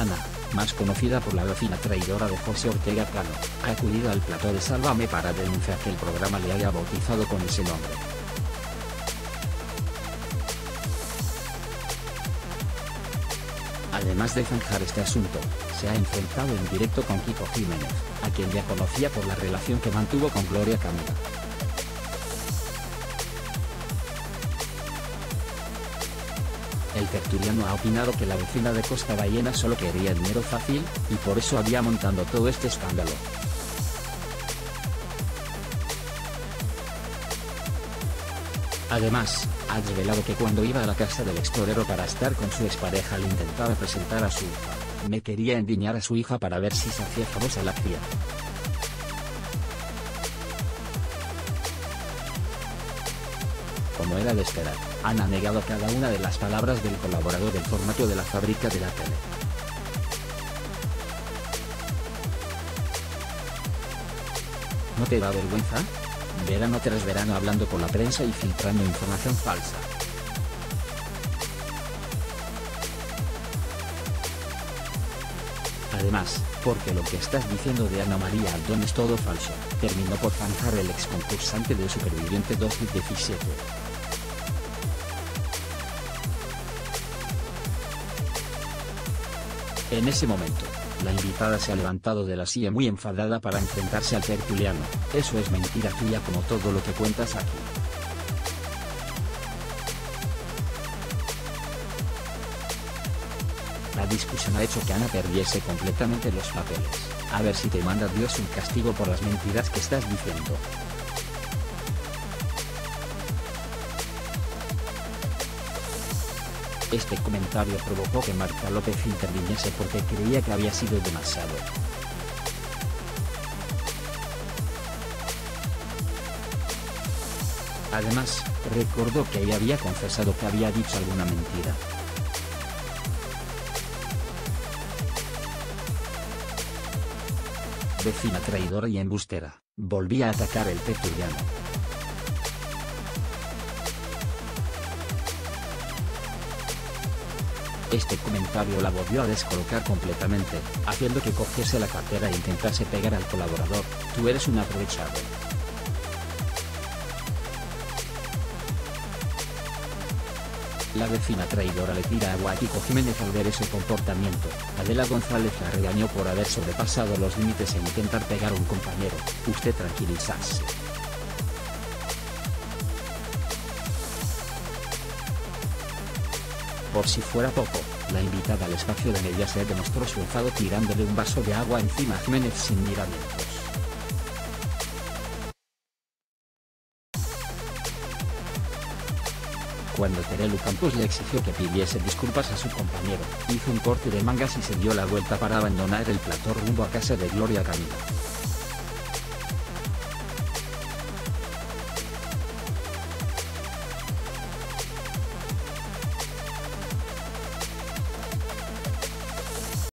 Ana, más conocida por la vecina traidora de José Ortega Cano, ha acudido al plató de Sálvame para denunciar que el programa le haya bautizado con ese nombre. Además de zanjar este asunto, se ha enfrentado en directo con Kiko Jiménez, a quien ya conocía por la relación que mantuvo con Gloria Camila. El tertuliano ha opinado que la vecina de Costa Ballena solo quería dinero fácil, y por eso había montando todo este escándalo. Además, ha revelado que cuando iba a la casa del extorero para estar con su expareja le intentaba presentar a su hija. Me quería endiñar a su hija para ver si se hacía famosa la cría. Como era de esperar, han negado cada una de las palabras del colaborador del formato de la fábrica de la tele. ¿No te da vergüenza? Verano tras verano hablando con la prensa y filtrando información falsa. Además, porque lo que estás diciendo de Ana María Aldón es todo falso, terminó por zanjar el ex concursante de Superviviente 2017. En ese momento, la invitada se ha levantado de la silla muy enfadada para enfrentarse al tertuliano, eso es mentira tuya como todo lo que cuentas aquí. La discusión ha hecho que Ana perdiese completamente los papeles, a ver si te manda Dios un castigo por las mentiras que estás diciendo. Este comentario provocó que Marta López interviniese porque creía que había sido demasiado. Además, recordó que ella había confesado que había dicho alguna mentira. Vecina traidora y embustera, volvía a atacar el tertuliano. Este comentario la volvió a descolocar completamente, haciendo que cogiese la cartera e intentase pegar al colaborador, tú eres un aprovechado. La vecina traidora le tira a Kiko Jiménez al ver ese comportamiento, Adela González la regañó por haber sobrepasado los límites e intentar pegar a un compañero, usted tranquilizase. Por si fuera poco, la invitada al espacio de Mediaset demostró su enfado tirándole un vaso de agua encima a Jiménez sin miramientos. Cuando Terelu Campos le exigió que pidiese disculpas a su compañero, hizo un corte de mangas y se dio la vuelta para abandonar el plató rumbo a casa de Gloria Camila.